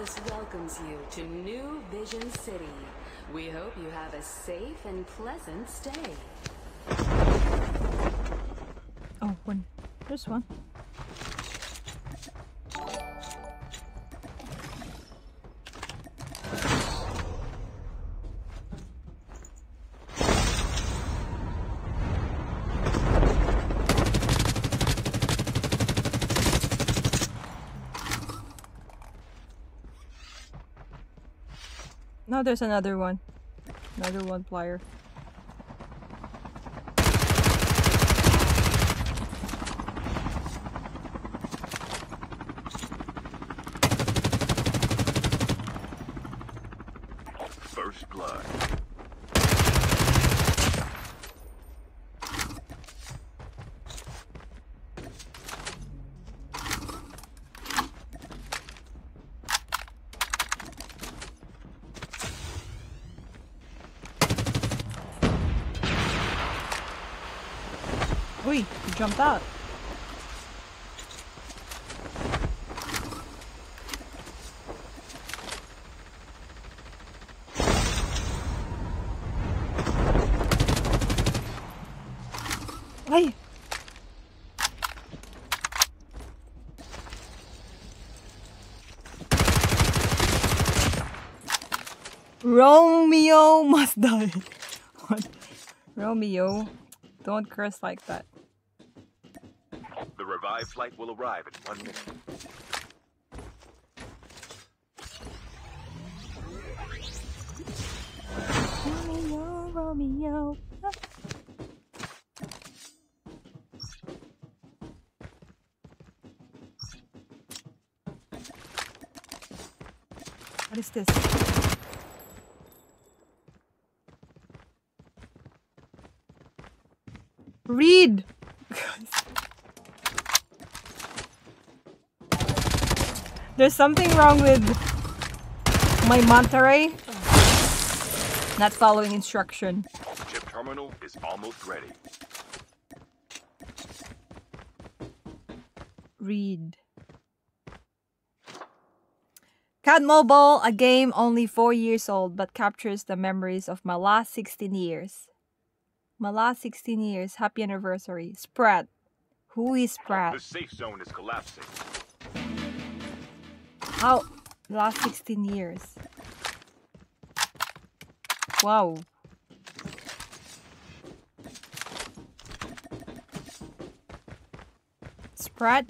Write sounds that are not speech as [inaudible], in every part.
Atlas welcomes you to New Vision City. We hope you have a safe and pleasant stay. Oh, one. There's one. No, there's another one. Another one player. Oi, he jumped out. Ay! Romeo must die. [laughs] Romeo, don't curse like that. Revived flight will arrive in one minute. Romeo, Romeo. What is this? Read! There's something wrong with my Monterey. Not following instruction. Chip terminal is almost ready. Read. COD Mobile, a game only 4 years old but captures the memories of my last 16 years. My last 16 years. Happy anniversary. Sprat. Who is Sprat? The safe zone is collapsing. How? Last 16 years. Wow. Sprat?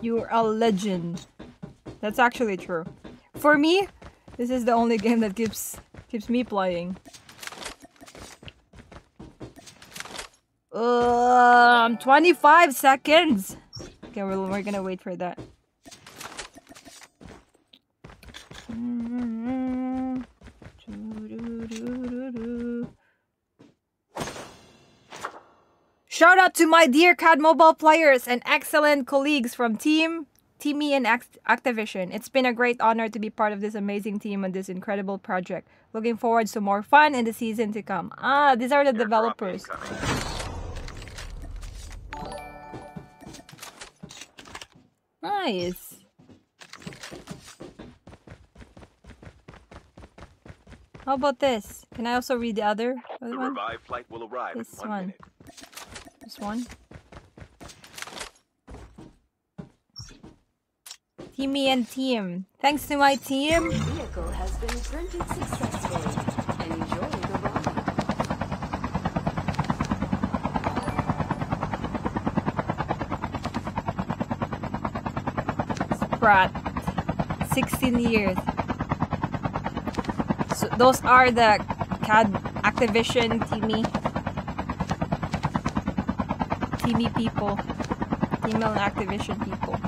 You're a legend. That's actually true. For me, this is the only game that keeps keeps me playing. Um, 25 seconds. Okay, we're, we're gonna wait for that. Shout out to my dear COD mobile players and excellent colleagues from Team, TiMi, and Act- Activision. It's been a great honor to be part of this amazing team on this incredible project. Looking forward to more fun in the season to come. Ah, these are the developers. Nice. How about this? Can I also read the other, other The one? revived flight will arrive This in one, one. minute. This one. TiMi and team. Thanks to my team. Your vehicle has been printed successfully. Sprat. 16 years. So those are the COD Activision TiMi. TiMi people. Female Activision people.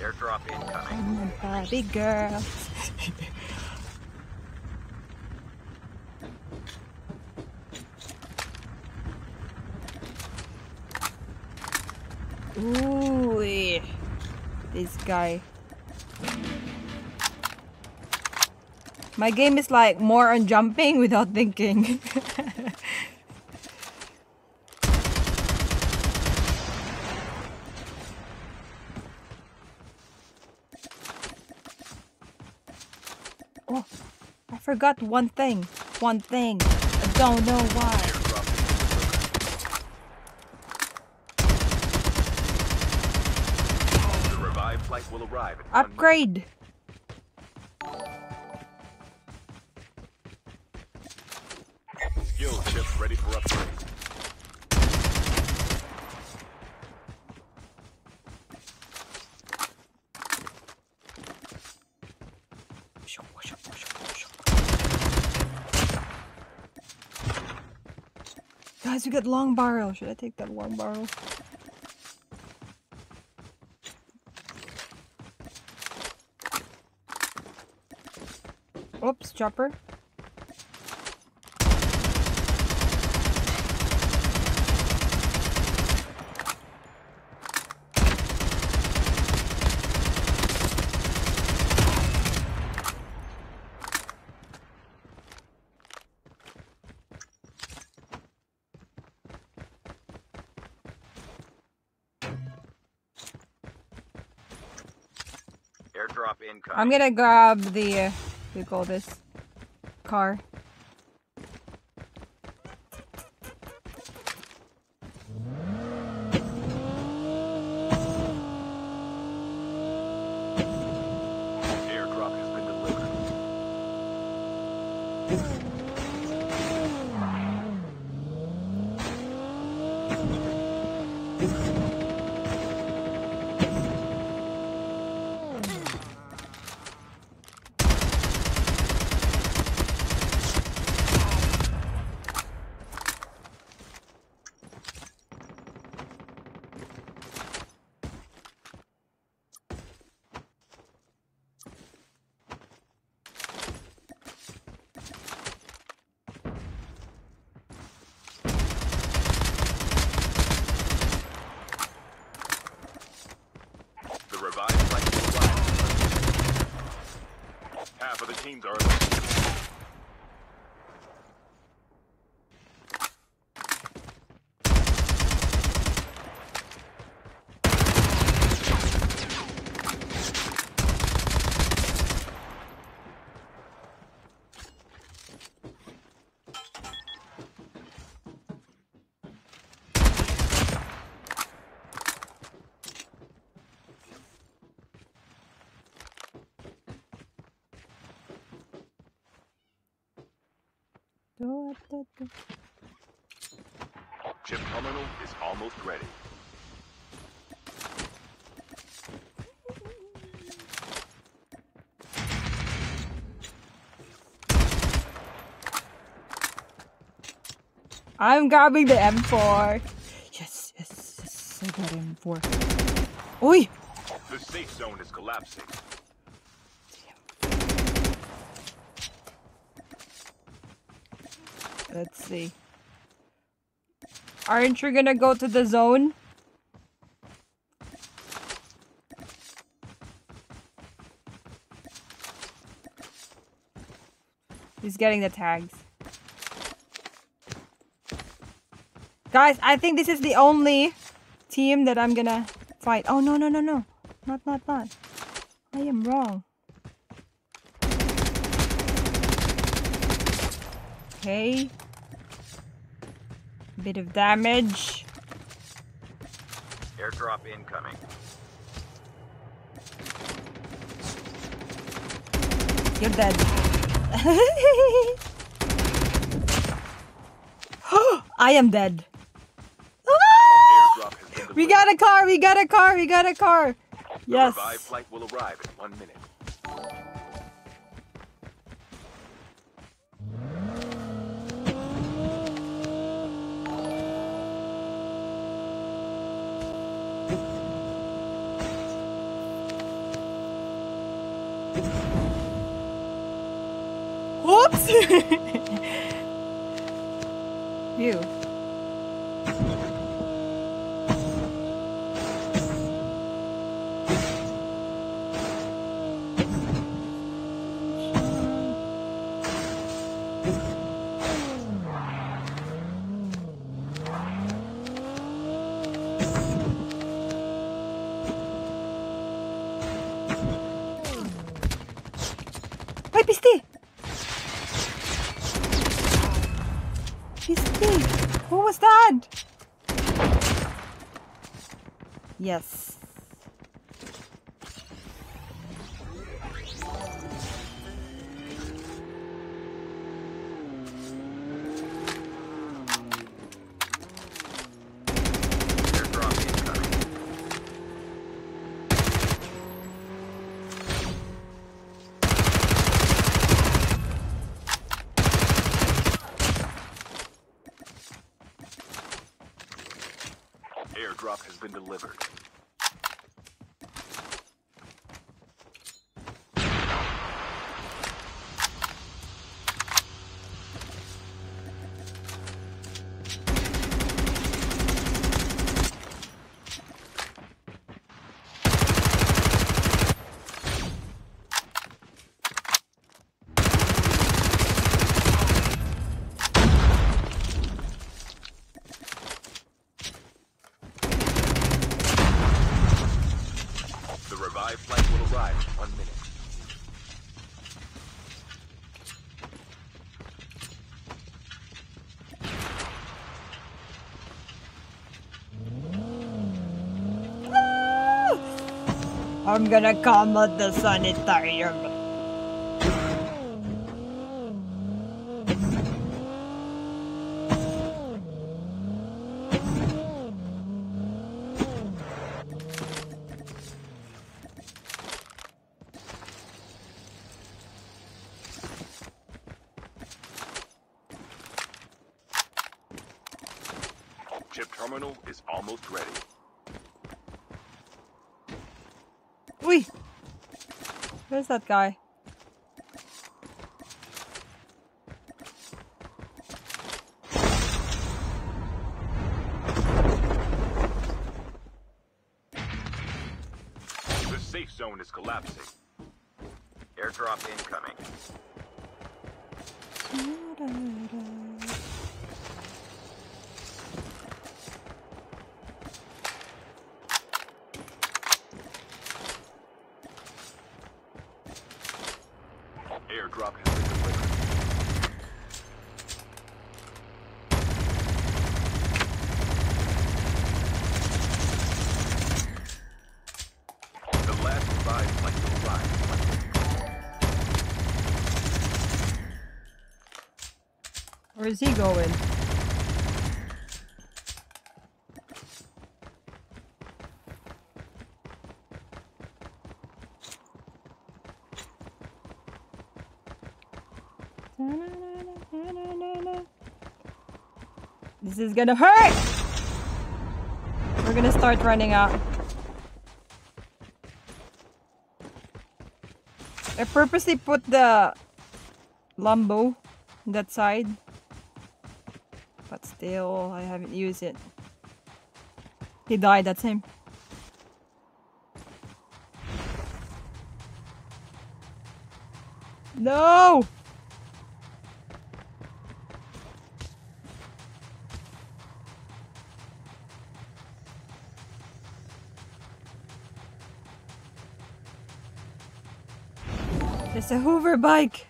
Airdrop has been delivered. Big girl. Ooh, this guy. My game is like more on jumping [laughs] without thinking. [laughs] forgot one thing. One thing. I don't know why. The revived flight will arrive in one minute. Upgrade. Skill chips ready for upgrade. Guys, we got long barrel. Should I take that long barrel? Oops, chopper. Airdrop incoming. I'm gonna grab the, uh, what do you call this? Car. Airdrop has been delivered. The revived flight will arrive. Half of the teams are eliminated. Chip terminal is almost ready. I'm grabbing the M4. Yes, yes, yes. I got M4. Oi! The safe zone is collapsing. Let's see. Aren't you gonna go to the zone? He's getting the tags. Guys, I think this is the only team that I'm gonna fight. Oh, no, no, no, no. Not, not, not. I am wrong. Okay. Bit of damage. Airdrop incoming. You're dead. [gasps] I am dead. Airdrop has been delivered. [gasps] We got a car, we got a car, we got a car. The Yes. flight will arrive in one minute. Yes! you. Piste! Piste! Who was that? Yes. Been delivered. The revived flight will arrive in one minute. I'm gonna come at the sanitarium. Chip terminal is almost ready. Where's that guy? The safe zone is collapsing. Airdrop incoming. Airdrop has been delivered. The last revived flight will arrive in one minute. Where is he going? This is gonna hurt! We're gonna start running out. I purposely put the Lambo on that side. But still, I haven't used it. He died, that's him. No! It's a Hoover bike.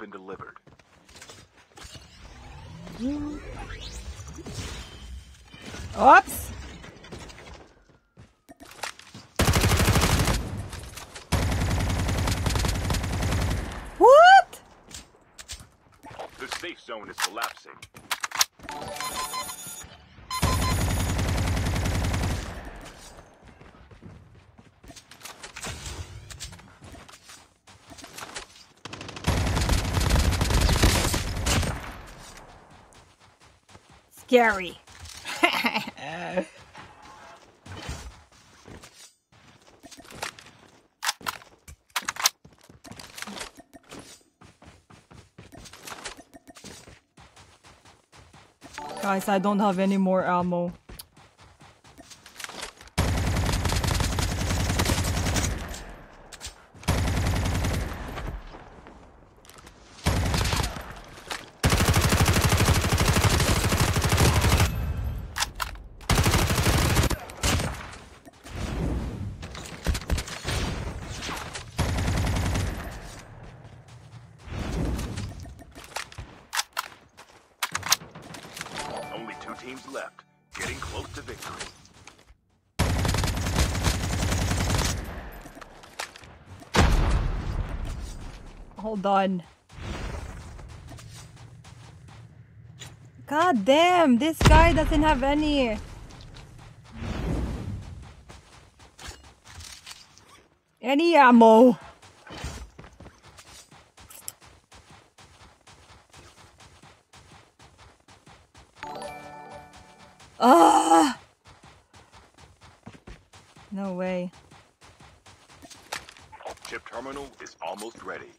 Been delivered. Oops. What? The safe zone is collapsing. Scary. [laughs] Guys, I don't have any more ammo. Only two teams left. Getting close to victory. Hold on. God damn, this guy doesn't have any. Any ammo. Ah! No way. Chip terminal is almost ready.